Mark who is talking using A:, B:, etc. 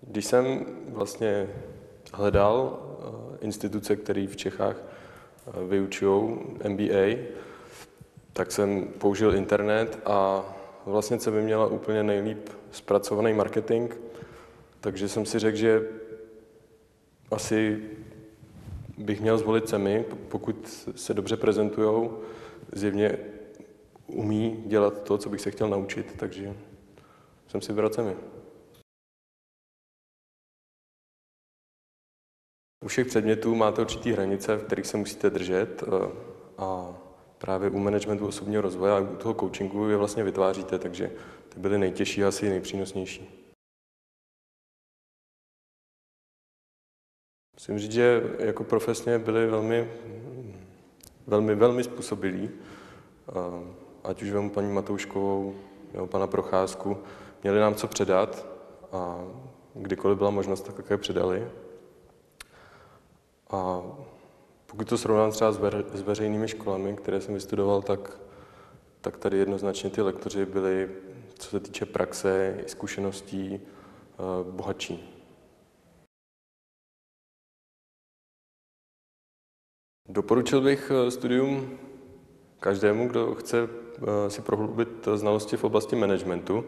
A: Když jsem vlastně hledal eh, instituce, které v Čechách eh, vyučují MBA, tak jsem použil internet a vlastně se by měla úplně nejlíp zpracovaný marketing, takže jsem si řekl, že asi bych měl zvolit CEMI, pokud se dobře prezentují, zjevně umí dělat to, co bych se chtěl naučit, takže jsem si vybral CEMI. U všech předmětů máte určitý hranice, v kterých se musíte držet eh, a právě u managementu osobního rozvoje a u toho coachingu je vlastně vytváříte, takže ty byly nejtěžší a asi nejpřínosnější. Musím říct, že jako profesně byli velmi, velmi, velmi způsobilí. Eh, ať už vemu paní Matouškovou nebo pana Procházku, měli nám co předat a kdykoliv byla možnost, tak také předali. A pokud to srovnám třeba s, ve, s veřejnými školami, které jsem vystudoval, tak, tak tady jednoznačně ty lektoři byli, co se týče praxe i zkušeností, eh, bohatší. Doporučil bych eh, studium každému, kdo chce eh, si prohlubit znalosti v oblasti managementu.